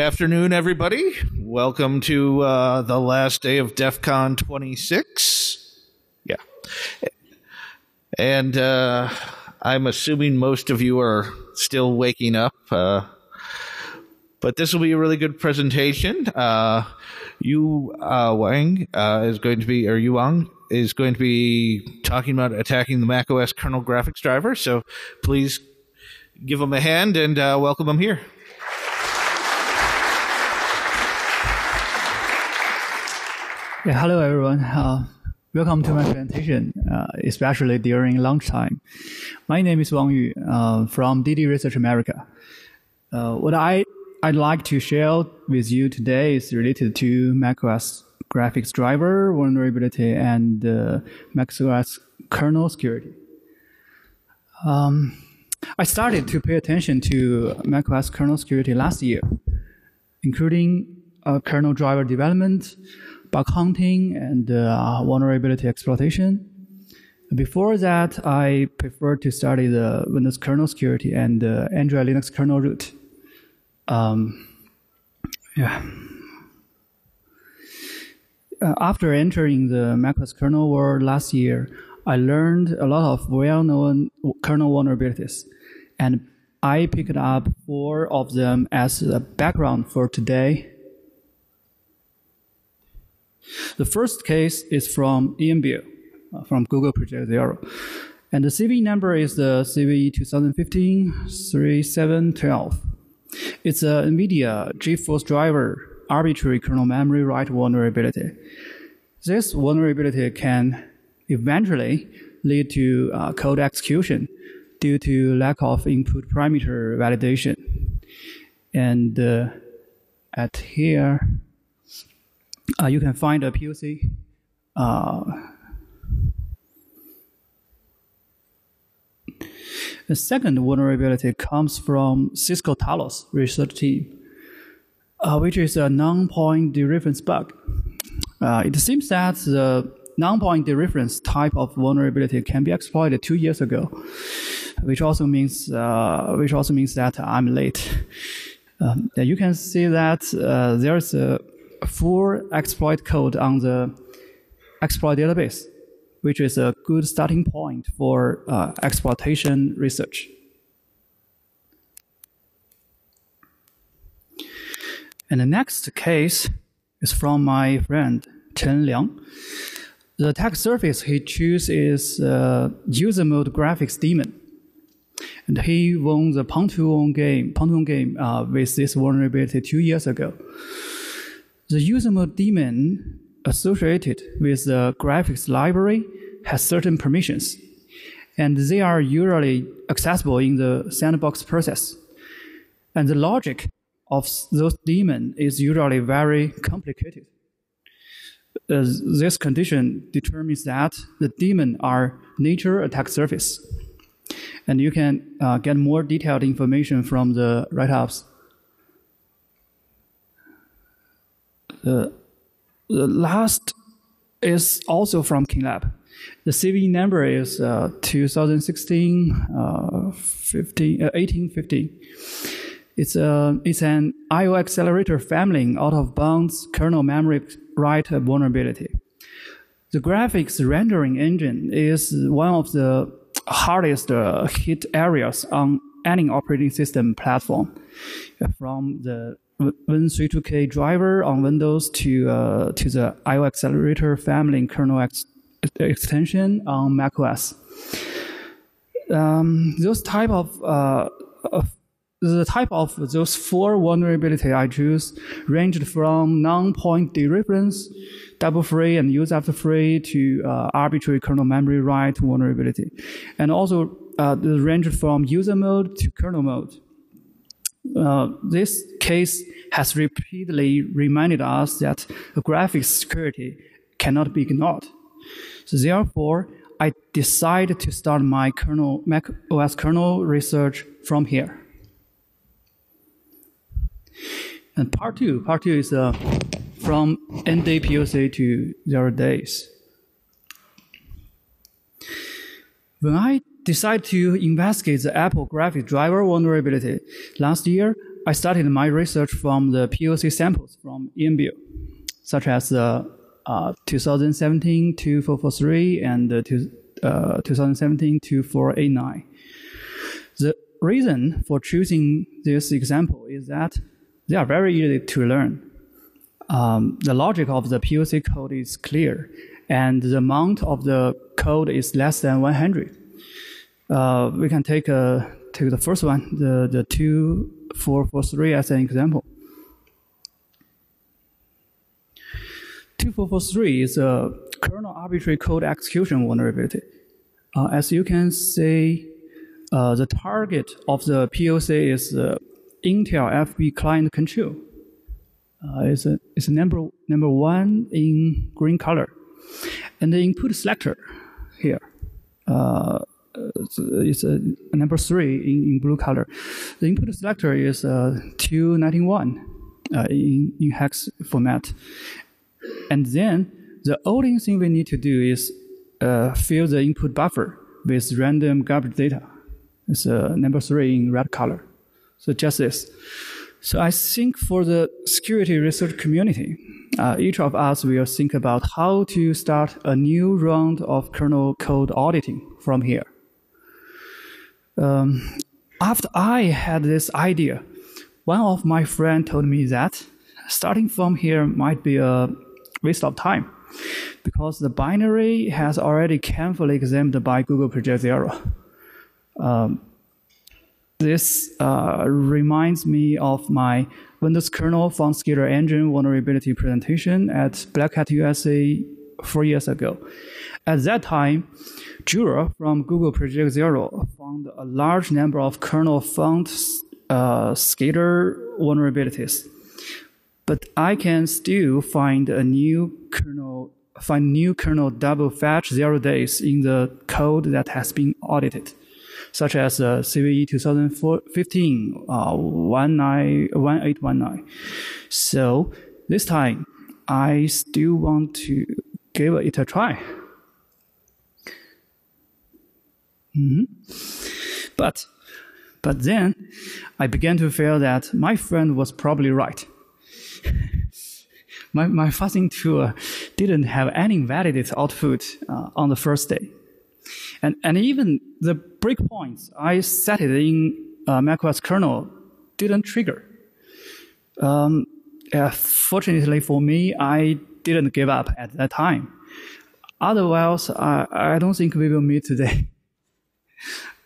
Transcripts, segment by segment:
afternoon, everybody. Welcome to uh, the last day of DEF CON 26. Yeah. And uh, I'm assuming most of you are still waking up. Uh, but this will be a really good presentation. Uh, Yu uh, Wang uh, is going to be, or Yu Wang is going to be talking about attacking the macOS kernel graphics driver. So please give him a hand and welcome him here. Yeah, hello everyone. Uh, welcome to my presentation, uh, especially during lunchtime. My name is Wang Yu uh, from DD Research America. Uh, what I I'd like to share with you today is related to macOS graphics driver vulnerability and uh, macOS kernel security. Um, I started to pay attention to macOS kernel security last year, including uh, kernel driver development, bug hunting, and uh, vulnerability exploitation. Before that, I preferred to study the Windows kernel security and uh, Android Linux kernel root. Um, yeah. Uh, after entering the macOS kernel world last year, I learned a lot of well-known kernel vulnerabilities, and I picked up four of them as a background for today. The first case is from Beale uh, from Google Project Zero. And the CVE number is the CVE 2015-3712. It's a NVIDIA GeForce driver arbitrary kernel memory write vulnerability. This vulnerability can eventually lead to uh, code execution due to lack of input parameter validation. And uh, at here, uh, you can find a POC. Uh, the second vulnerability comes from Cisco Talos research team, uh, which is a non-point dereference bug. Uh, it seems that the non-point dereference type of vulnerability can be exploited two years ago, which also means uh, which also means that I'm late. Um, you can see that uh, there's a full exploit code on the exploit database, which is a good starting point for uh, exploitation research. And the next case is from my friend Chen Liang. The attack surface he chose is uh, user mode graphics daemon. And he won the Pontoon game, Pontoon game uh, with this vulnerability two years ago. The user mode daemon associated with the graphics library has certain permissions, and they are usually accessible in the sandbox process. And the logic of those daemon is usually very complicated. Uh, this condition determines that the daemon are nature attack surface. And you can uh, get more detailed information from the write-ups The, last is also from KingLab. The CV number is uh, 2016 uh, 15, uh, 1815. It's, a, it's an IO accelerator family out of bounds kernel memory write vulnerability. The graphics rendering engine is one of the hardest uh, hit areas on any operating system platform. From the Win32k driver on Windows to uh, to the IO Accelerator family kernel ex extension on macOS. Um, those type of, uh, of the type of those four vulnerability I choose ranged from non-point dereference, double free and use after free to uh, arbitrary kernel memory write vulnerability, and also uh, ranged from user mode to kernel mode. Uh, this case has repeatedly reminded us that graphics security cannot be ignored. So therefore, I decided to start my kernel, Mac OS kernel research from here. And part two, part two is uh, from end day POC to zero days. When I decided to investigate the Apple graphic driver vulnerability last year, I started my research from the POC samples from EMBio, such as the uh, 2017 2443 and the uh, 2017 2489. The reason for choosing this example is that they are very easy to learn. Um, the logic of the POC code is clear, and the amount of the code is less than 100. Uh, we can take a take the first one, the the two four four three as an example. Two four four three is a kernel arbitrary code execution vulnerability. Uh, as you can see, uh, the target of the POC is uh, Intel FB client control. Uh, it's a it's a number number one in green color, and the input selector here. Uh, it's a, a, number three in, in blue color. The input selector is uh, 291 uh, in, in hex format. And then the only thing we need to do is uh, fill the input buffer with random garbage data. It's uh, number three in red color. So just this. So I think for the security research community, uh, each of us will think about how to start a new round of kernel code auditing from here. Um, after I had this idea, one of my friends told me that starting from here might be a waste of time because the binary has already carefully examined by Google Project Zero. Um, this uh, reminds me of my Windows kernel font scalar engine vulnerability presentation at Black Hat USA four years ago. At that time, Jura from Google Project Zero found a large number of kernel font uh, scalar vulnerabilities. But I can still find a new kernel, find new kernel double fetch zero days in the code that has been audited such as uh, CVE 2015 uh, 1819. So this time, I still want to give it a try. Mm-hmm. But, but then I began to feel that my friend was probably right. my, my fuzzing tool didn't have any validated output uh, on the first day. And, and even the breakpoints I set it in uh, macOS kernel didn't trigger. Um, uh, fortunately for me, I didn't give up at that time. Otherwise, I, I don't think we will meet today.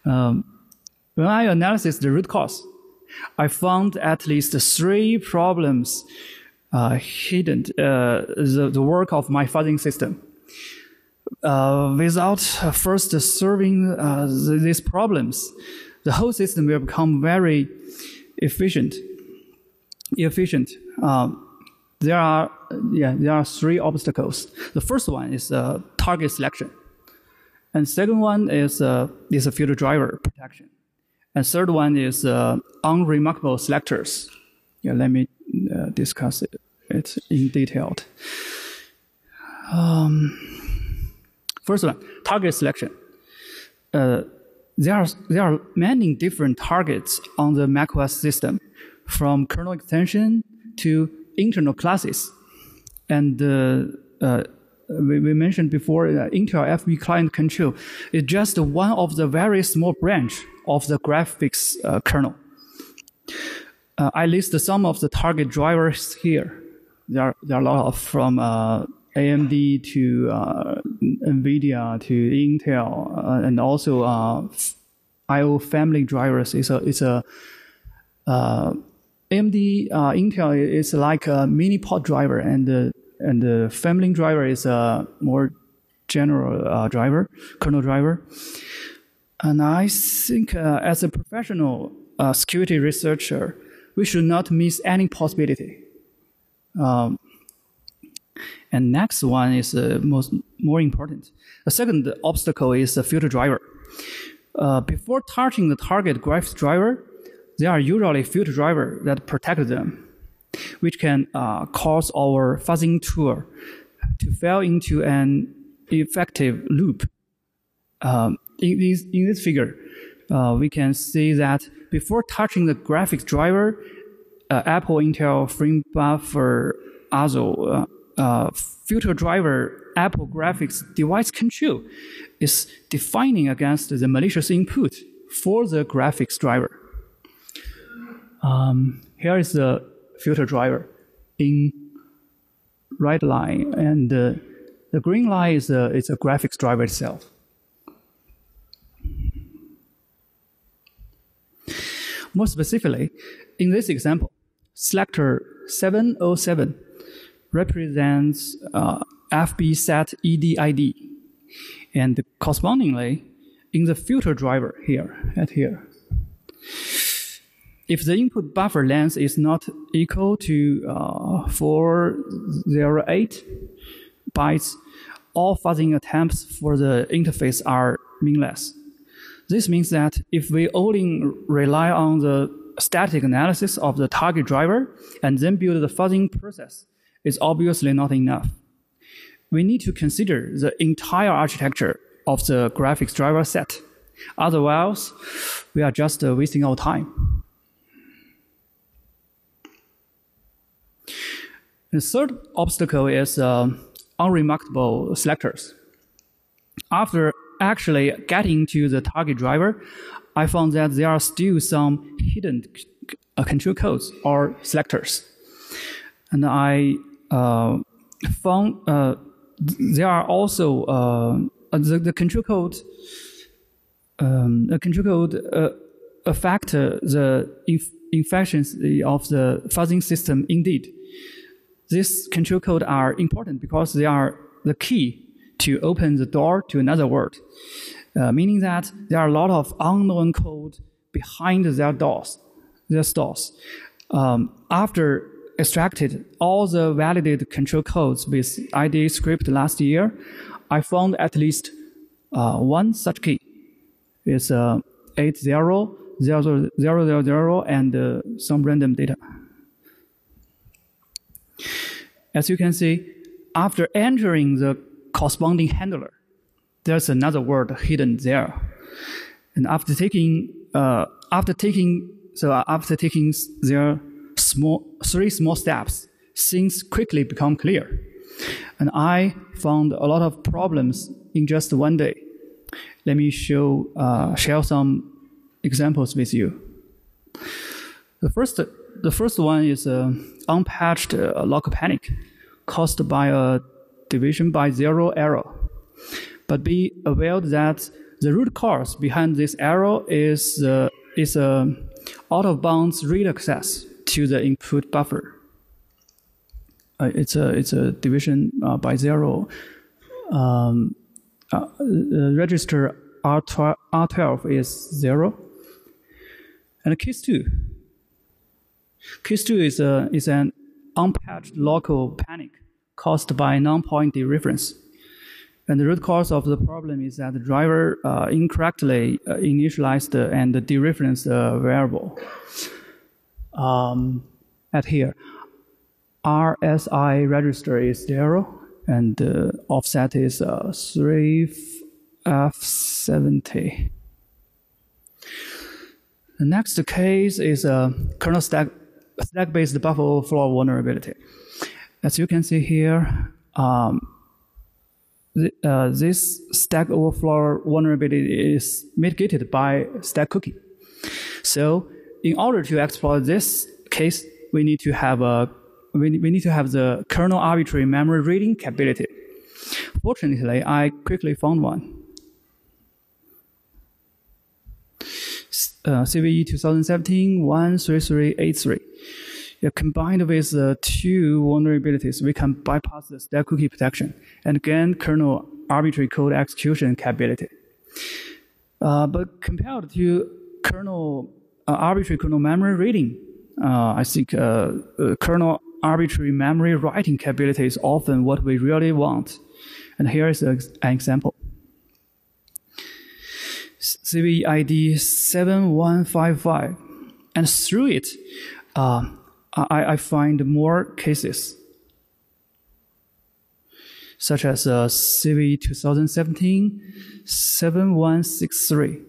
um, when I analyzed the root cause, I found at least three problems uh, hidden uh, the, the work of my fuzzing system uh, without first serving uh, these problems, the whole system will become very efficient. Efficient. Um, there are yeah there are three obstacles. The first one is uh, target selection, and second one is uh, is a filter driver protection, and third one is uh, unremarkable selectors. Yeah, let me uh, discuss it, it in detail. Um, First one, target selection. Uh, there are there are many different targets on the macOS system, from kernel extension to internal classes, and uh, uh, we, we, mentioned before uh, Intel FB client control is just one of the very small branch of the graphics uh, kernel. Uh, I list some of the target drivers here. There are, there are a lot of from AMD to uh, NVIDIA to Intel, uh, and also uh, IO family drivers It's a is a uh, AMD uh, Intel is like a mini pod driver, and and the family driver is a more general uh, driver, kernel driver. And I think as a professional security researcher, we should not miss any possibility. Um, and next one is uh, most more important. The second obstacle is the filter driver. Uh, before touching the target graph driver, there are usually filter driver that protect them, which can uh, cause our fuzzing tool to fall into an effective loop. Um, in, this, in this figure, uh, we can see that before touching the graphics driver, uh, Apple Intel frame buffer also uh, uh, filter driver Apple graphics device control is defining against the malicious input for the graphics driver. Um, here is the filter driver in red line, and uh, the green line is a, is a graphics driver itself. More specifically, in this example, selector 707 represents uh, FB set EDID, and correspondingly, in the filter driver here, at here, if the input buffer length is not equal to uh, 408 bytes, all fuzzing attempts for the interface are meaningless. This means that if we only rely on the static analysis of the target driver and then build the fuzzing process, it's obviously not enough. We need to consider the entire architecture of the graphics driver set. Otherwise, we are just uh, wasting our time. The third obstacle is uh, unremarkable selectors. After actually getting to the target driver, I found that there are still some hidden uh, control codes or selectors. And I uh, found uh, there are also uh, the, the control code um, the control code uh, affect the inf- infections of the fuzzing system indeed these control code are important because they are the key to open the door to another world, uh, meaning that there are a lot of unknown code behind their doors, their stores. Um, after extracted all the validated control codes with IDA script last year, I found at least uh, one such key. It's uh, 80, and uh, some random data. As you can see, after entering the corresponding handler, there's another word hidden there. And after taking, uh, after taking, so after taking their small, three small steps, things quickly become clear. And I found a lot of problems in just one day. Let me show, uh, share some examples with you. The first, the first one is uh, unpatched uh, lock panic caused by a division by zero error. But be aware that the root cause behind this error is, uh, is a out of bounds read access to the input buffer. Uh, it's a it's a division uh, by zero. Um, uh, register R12, R12 is zero. And case two. Case two is a is an unpatched local panic caused by non-point dereference. And the root cause of the problem is that the driver uh, incorrectly uh, initialized and dereferenced the variable. Um, at here, RSI register is zero, and the offset is uh, 3F70. The next case is a kernel stack stack-based buffer overflow vulnerability. As you can see here, um, uh, this stack overflow vulnerability is mitigated by stack cookie. So in order to exploit this case, we need to have a we, we need to have the kernel arbitrary memory reading capability. Fortunately, I quickly found one. Uh, CVE 2017 13383 yeah, combined with the two vulnerabilities, we can bypass the stack cookie protection and gain kernel arbitrary code execution capability. Uh, but compared to kernel uh, arbitrary kernel memory reading, uh, I think uh, uh, kernel arbitrary memory writing capability is often what we really want. And here is an example. CVE 7155. And through it, uh, I, I find more cases, such as uh, CVE 2017 7163.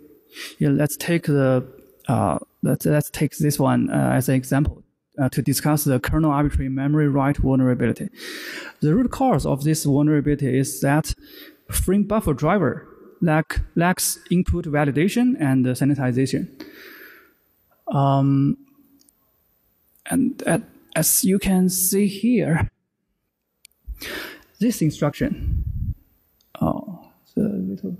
Yeah, let's take the uh, let's let's take this one uh, as an example. uh, to discuss the kernel arbitrary memory write vulnerability. The root cause of this vulnerability is that frame buffer driver lack, lacks input validation and sanitization. Um, and at, as you can see here, this instruction, oh, it's a little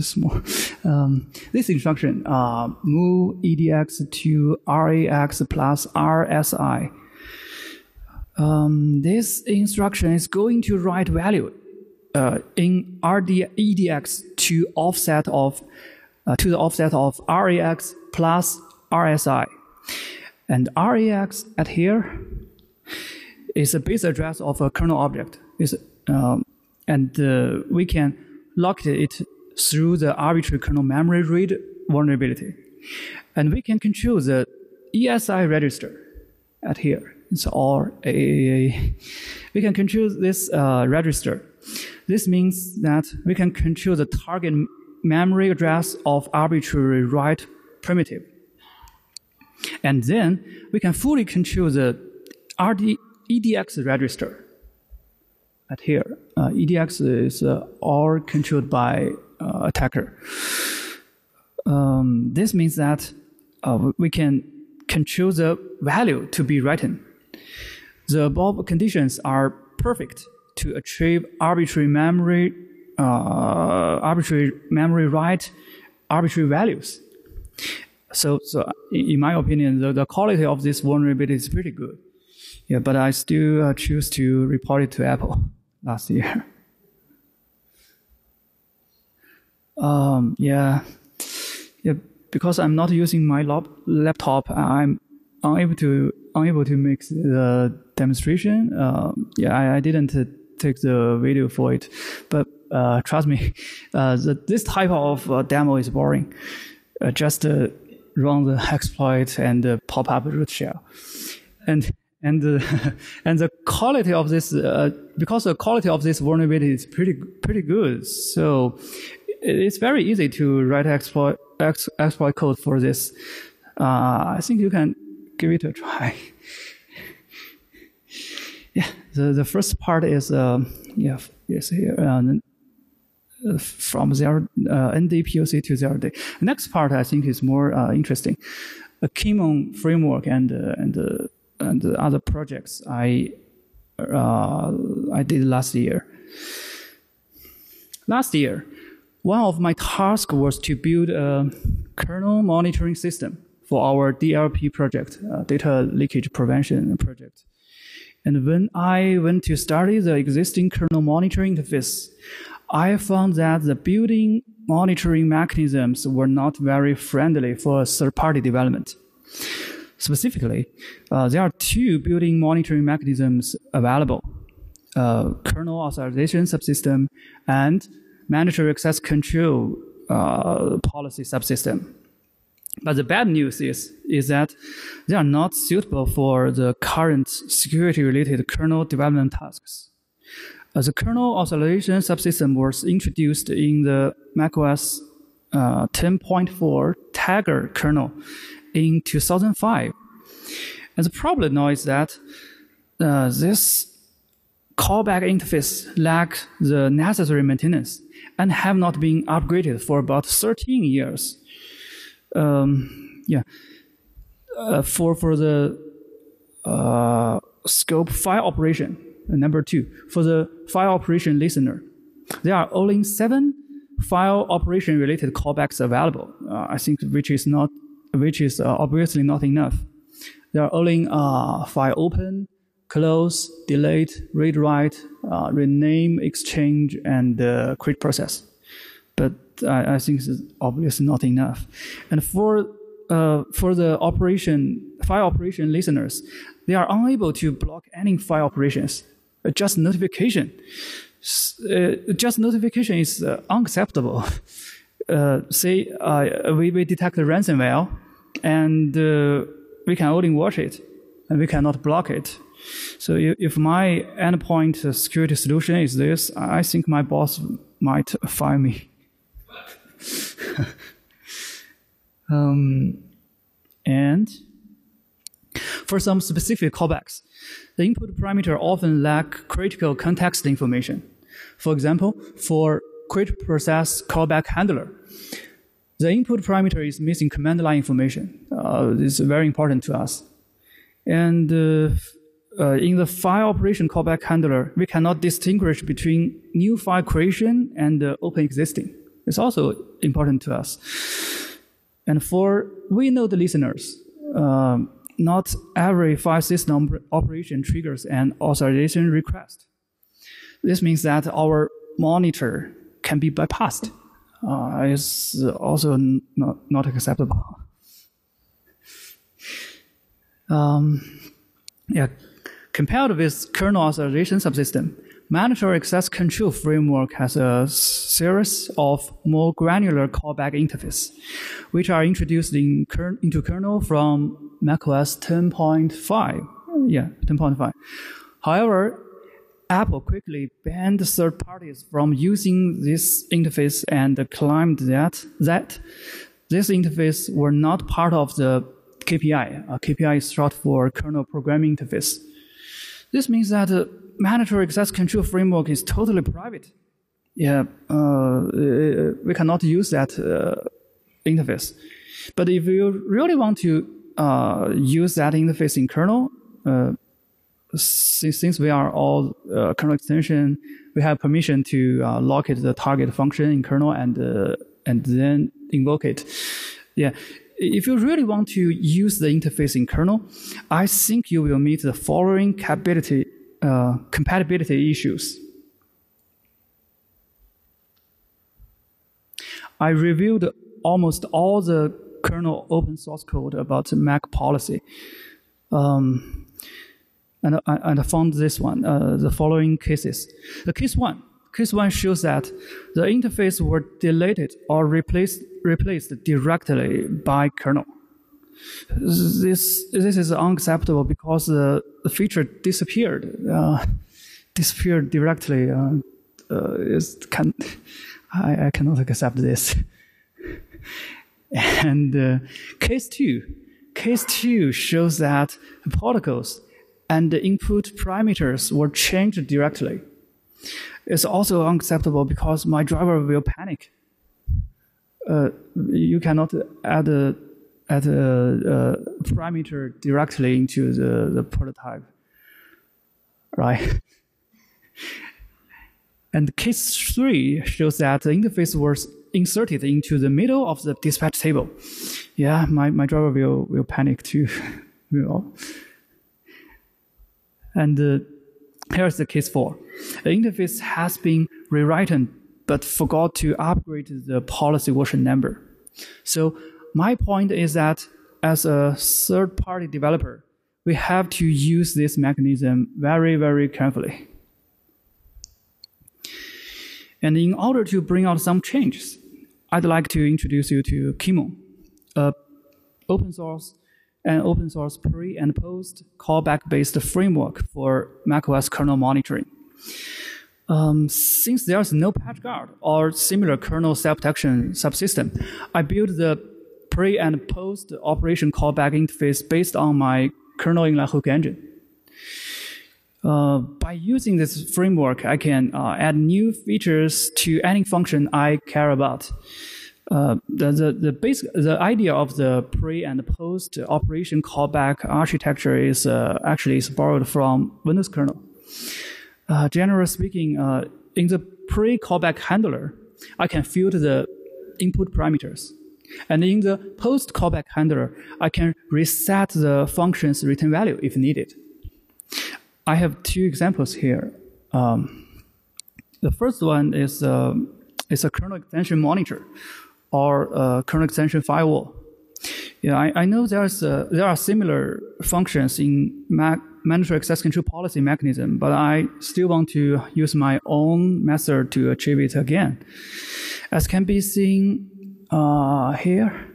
small. Um, this instruction, uh, move EDX to RAX plus RSI. Um, this instruction is going to write value uh, in RD, EDX to offset of uh, to the offset of RAX plus RSI. And RAX at here is a base address of a kernel object. Is um, and uh, we can lock it through the arbitrary kernel memory read vulnerability. And we can control the ESI register at here. It's all a, we can control this uh, register. This means that we can control the target memory address of arbitrary write primitive. And then we can fully control the RD, EDX register. At here, uh, EDX is uh, all controlled by uh, attacker. Um, this means that uh, we can control the value to be written. The above conditions are perfect to achieve arbitrary memory, uh, arbitrary memory write, arbitrary values. So, so in my opinion, the, the quality of this vulnerability is pretty good. Yeah, but I still uh, choose to report it to Apple last year. Um, yeah, yeah. Because I'm not using my lap- laptop, I'm unable to unable to make the demonstration. Um, yeah, I, I didn't uh, take the video for it, but uh, trust me, uh, the, this type of uh, demo is boring. Uh, just uh, run the exploit and pop up root shell, and and and the quality of this because the quality of this vulnerability is pretty pretty good. So it's very easy to write exploit exploit code for this. Uh, I think you can give it a try. The the first part is uh, yeah yes here uh, from zero uh, NDPOC to zero day. The next part I think is more uh, interesting. A Kimon framework and uh, and uh, and other projects I uh, I did last year. Last year, one of my tasks was to build a kernel monitoring system for our DLP project, uh, data leakage prevention project. And when I went to study the existing kernel monitoring interface, I found that the building monitoring mechanisms were not very friendly for third-party development. Specifically, uh, there are two building monitoring mechanisms available, uh, kernel authorization subsystem and mandatory access control uh, policy subsystem. But the bad news is, is that they are not suitable for the current security-related kernel development tasks. As the kernel authorization subsystem was introduced in the macOS uh, 10.4 Tiger kernel in 2005. And the problem now is that uh, this callback interface lacks the necessary maintenance and have not been upgraded for about 13 years. Um, yeah. Uh, for for the uh, scope file operation, uh, number two, for the file operation listener, there are only seven file operation related callbacks available. Uh, I think which is not, which is uh, obviously not enough. There are only uh, file open, close, delete, read write, uh, rename, exchange, and create process. But I, I think it's obviously not enough. And for uh, for the operation file operation listeners, they are unable to block any file operations. Uh, just notification, uh, just notification is uh, unacceptable. say we, we detect a ransomware, and we can only watch it, and we cannot block it. So if my endpoint security solution is this, I think my boss might fire me. um, and For some specific callbacks, the input parameter often lack critical context information. For example, for quit process callback handler, the input parameter is missing command line information. Uh, it's very important to us. And uh, uh, in the file operation callback handler, we cannot distinguish between new file creation and uh, open existing. It's also important to us. And for we know the listeners, um, not every file system operation triggers an authorization request. This means that our monitor can be bypassed. Uh, it's also not, not acceptable. Um, yeah, compared with kernel authorization subsystem, mandatory access control framework has a series of more granular callback interface, which are introduced in into kernel from macOS 10.5. Yeah, 10.5. However, Apple quickly banned third parties from using this interface and claimed that that this interface were not part of the KPI. Uh, KPI is short for kernel programming interface. This means that uh, mandatory access control framework is totally private. Yeah, uh, uh, we cannot use that uh, interface. But if you really want to uh, use that interface in kernel, uh, since we are all kernel extension, we have permission to locate the target function in kernel and and then invoke it. Yeah, if you really want to use the interface in kernel, I think you will meet the following capability, uh, compatibility issues. I reviewed almost all the kernel open source code about Mac policy. Um, and, and I found this one, uh, the following cases. The case one, Case 1 shows that the interface were deleted or replaced, replaced directly by kernel. This, this is unacceptable because the, the feature disappeared, uh, disappeared directly. Uh, uh, can, I, I cannot accept this. and uh, case 2, case 2 shows that protocols and the input parameters were changed directly. It's also unacceptable because my driver will panic. Uh, you cannot add a, add a, a, parameter directly into the, the prototype, right? and case three shows that the interface was inserted into the middle of the dispatch table. Yeah, my, my driver will, will panic too. and uh, Here's the case four. The interface has been rewritten but forgot to upgrade the policy version number. So my point is that as a third party developer, we have to use this mechanism very, very carefully. And in order to bring out some changes, I'd like to introduce you to Qimong, a open source an open source pre and post callback based framework for macOS kernel monitoring. Um, since there's no patch guard or similar kernel self protection subsystem, I built the pre and post operation callback interface based on my kernel inline hook engine. Uh, by using this framework, I can uh, add new features to any function I care about. Uh, the, the, the, basic, the idea of the pre and post operation callback architecture is uh, actually is borrowed from Windows kernel. Uh, generally speaking, uh, in the pre callback handler, I can filter the input parameters. And in the post callback handler, I can reset the function's return value if needed. I have two examples here. Um, the first one is, uh, is a kernel extension monitor or a kernel extension firewall. Yeah, I, I know there's a, there are similar functions in Mac mandatory access control policy mechanism, but I still want to use my own method to achieve it again. As can be seen uh, here,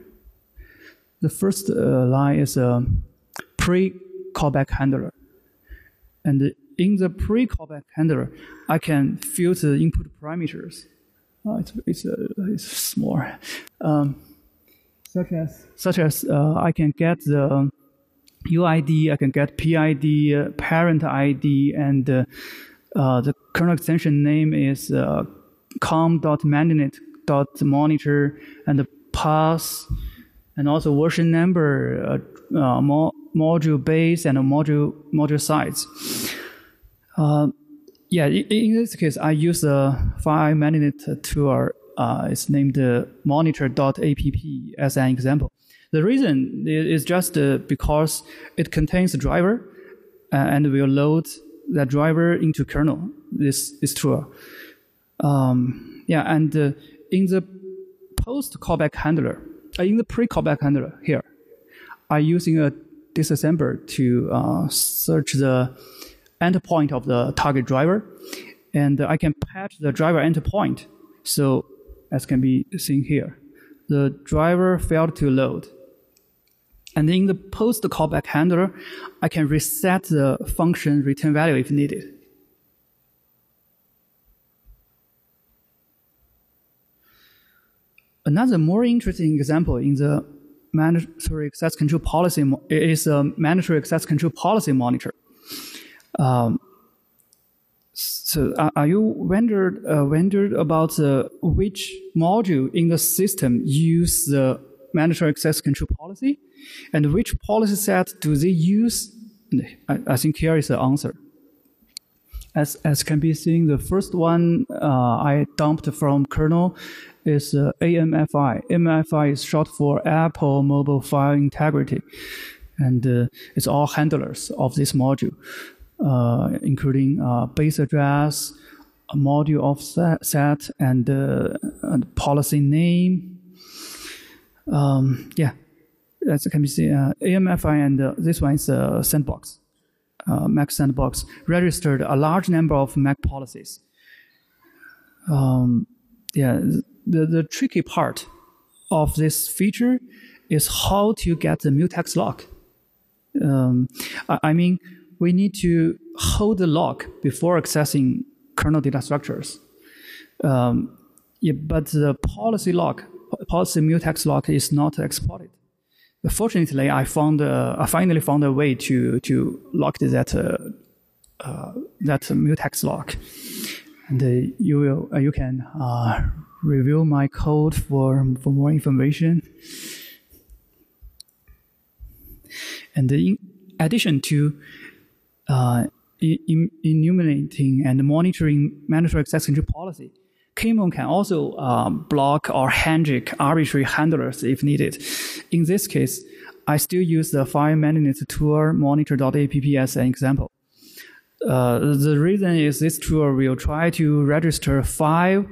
the first uh, line is a pre-callback handler. And in the pre-callback handler, I can filter the input parameters uh, it's it's, uh, it's small, um, such as such as uh, I can get the UID, I can get PID, uh, parent ID, and uh, uh, the kernel extension name is uh, com.magnet.monitor and the path, and also version number, uh, uh, mo- module base, and module module size. Yeah, in, this case, I use a file magnet tool. Uh, it's named uh, monitor.app as an example. The reason is just uh, because it contains a driver uh, and will load that driver into kernel. This is true. Um, yeah, and uh, in the post callback handler, uh, in the pre callback handler here, I'm using a disassembler to search the endpoint of the target driver, and I can patch the driver endpoint. So, as can be seen here, the driver failed to load. And in the post callback handler, I can reset the function return value if needed. Another more interesting example in the mandatory access control policy is a mandatory access control policy monitor. Um, so, are you wondered uh, wondered about which module in the system use the mandatory access control policy, and which policy set do they use? I, I think here is the answer. As as can be seen, the first one uh, I dumped from kernel is uh, AMFI. AMFI is short for Apple Mobile File Integrity, and uh, it's all handlers of this module, including uh, base address, a module offset, and, uh, and policy name. Um, yeah, as can be seen, uh, AMFI and this one is a sandbox. Mac Sandbox registered a large number of Mac policies. Um, yeah, the, the tricky part of this feature is how to get the mutex lock. Um, I, I, mean, we need to hold the lock before accessing kernel data structures. Um, yeah, but the policy lock, policy mutex lock is not exported. Fortunately, I found uh, I finally found a way to to lock that uh, uh, that mutex lock, and uh, you will uh, you can uh, review my code for, for more information. And in addition to uh, enumerating and monitoring mandatory access control policy, KMON can also um, block or handshake arbitrary handlers if needed. In this case, I still use the file management tool monitor.app as an example. Uh, the reason is this tool will try to register five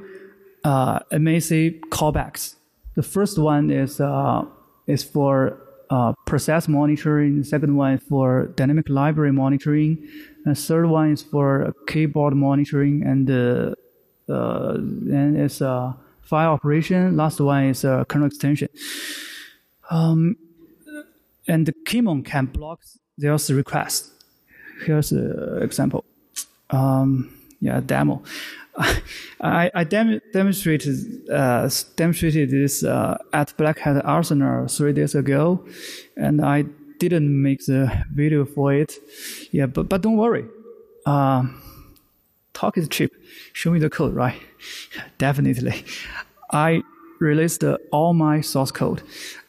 uh, MAC callbacks. The first one is uh, is for uh, process monitoring. Second one is for dynamic library monitoring. The third one is for keyboard monitoring, and uh, uh, it's uh, file operation. Last one is uh, kernel extension. Um, and the KMON can block those requests. Here's an example. Um, yeah, demo. I, I dem- demonstrated uh, demonstrated this uh, at Black Hat Arsenal three days ago, and I didn't make the video for it. Yeah, but but don't worry. Uh, talk is cheap. Show me the code, right? Definitely. I released all my source code.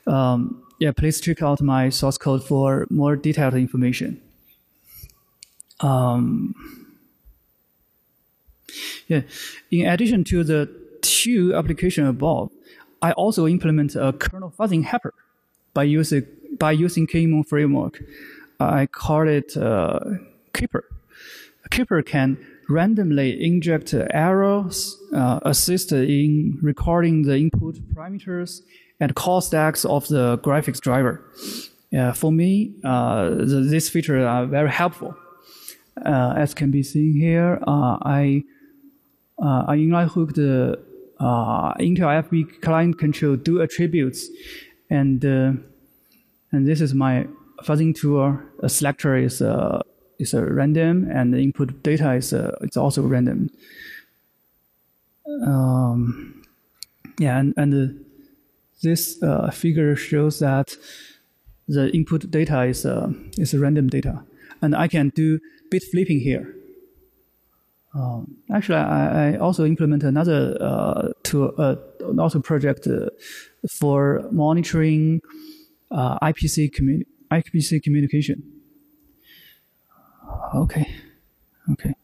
Um, yeah, please check out my source code for more detailed information. Um, yeah. In addition to the two application above, I also implement a kernel fuzzing helper by using by using KMON framework. I call it uh, Keeper. Keeper can randomly inject errors, uh, assist in recording the input parameters, and call stacks of the graphics driver. Uh, for me, uh, the, this feature are very helpful. Uh, as can be seen here, uh, I uh, I inline hooked uh, Intel FB client control do attributes, and uh, and this is my fuzzing tool. A selector is a is a random, and the input data is a, it's also random. Um, yeah, and and this uh, figure shows that the input data is uh, is random data, and I can do bit flipping here. Um, actually, I, I, also implement another uh, tool, uh, project uh, for monitoring uh, IPC communi- IPC communication. Okay, okay,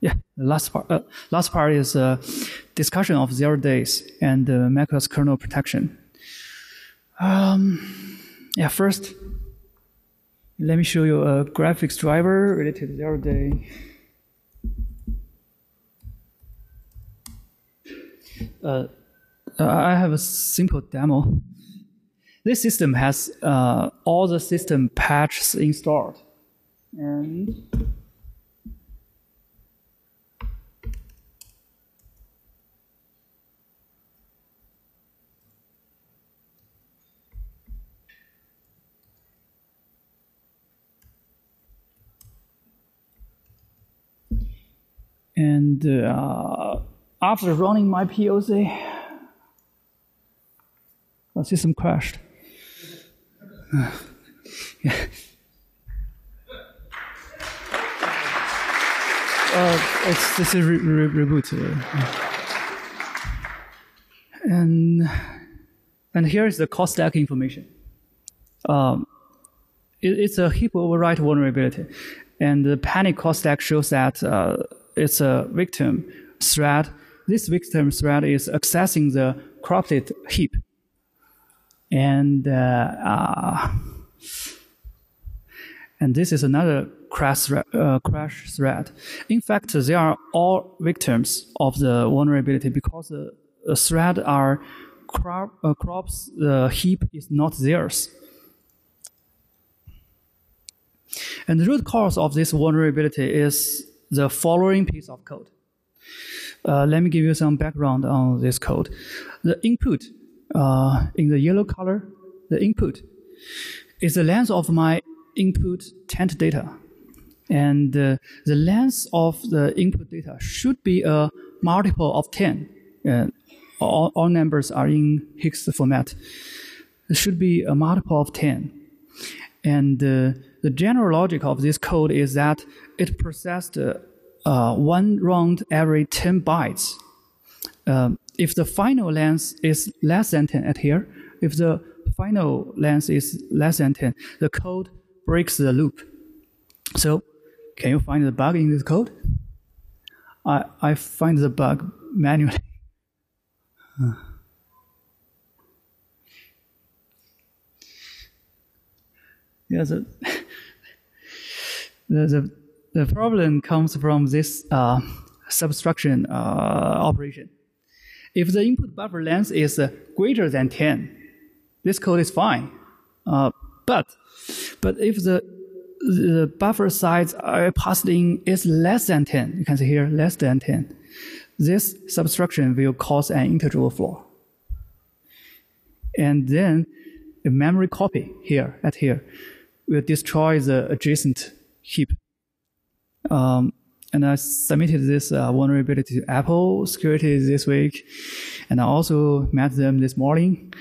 yeah. Last part, uh, last part is uh, discussion of zero days and uh, macOS kernel protection. Um, yeah, first, let me show you a graphics driver related to zero day. Uh, I have a simple demo. This system has uh, all the system patches installed. And and uh, after running my POC, the system crashed. yeah. Uh, it's this is re- re- reboot, and and here is the call stack information. Um, it, it's a heap overwrite vulnerability, and the panic call stack shows that uh, it's a victim thread. This victim thread is accessing the corrupted heap. And, uh, uh, and this is another crash, uh, crash thread. In fact, they are all victims of the vulnerability because the, the thread are crop, uh, crops, the heap is not theirs. And the root cause of this vulnerability is the following piece of code. Uh, let me give you some background on this code. The input uh, in the yellow color, the input is the length of my input tent data. And uh, the length of the input data should be a multiple of 10. Uh, all, all numbers are in hex format. It should be a multiple of 10. And uh, the general logic of this code is that it processed uh, one round every 10 bytes. Um, if the final length is less than 10 at here, if the final length is less than 10, the code breaks the loop. So, can you find the bug in this code? I, I find the bug manually. yeah, the, the, the, the problem comes from this uh, subtraction uh, operation. If the input buffer length is uh, greater than 10, this code is fine. Uh, but, but if the, the buffer size I passed in is less than 10, you can see here, less than 10, this subtraction will cause an integer overflow. And then the memory copy here, at here, will destroy the adjacent heap. Um, and I submitted this uh, vulnerability to Apple security this week, and I also met them this morning.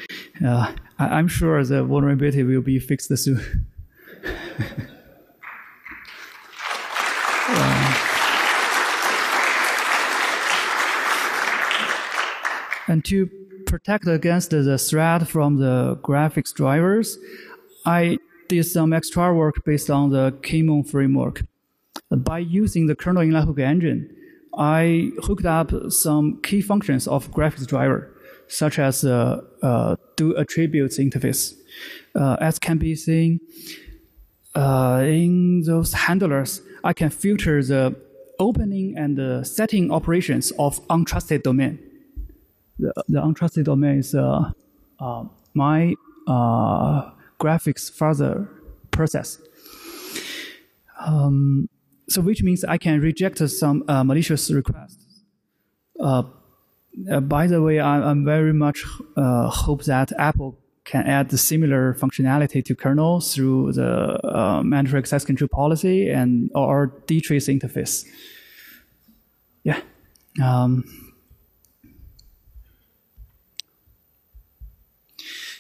Uh, I- am sure the vulnerability will be fixed soon. uh, and to protect against the threat from the graphics drivers, I did some extra work based on the KMon framework by using the kernel inline hook engine, I hooked up some key functions of graphics driver, such as uh, uh, do attributes interface. Uh, as can be seen uh, in those handlers, I can filter the opening and the setting operations of untrusted domain. The, the untrusted domain is uh, uh, my graphics further process. Um, so which means I can reject some uh, malicious requests. Uh, uh, by the way, I, am very much uh, hope that Apple can add the similar functionality to kernel through the uh, mandatory access control policy and or dtrace interface. Yeah. Um,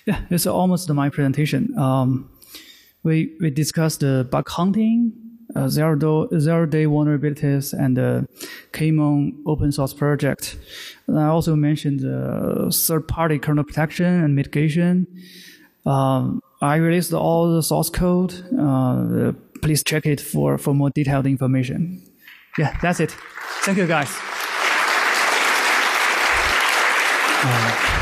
yeah, it's almost my presentation. Um, we we discussed the bug hunting, uh, zero, do, zero day vulnerabilities, and the KMon open source project. And I also mentioned the third party kernel protection and mitigation. Um, I released all the source code. Uh, please check it for, for more detailed information. Yeah, that's it. Thank you, guys. Uh,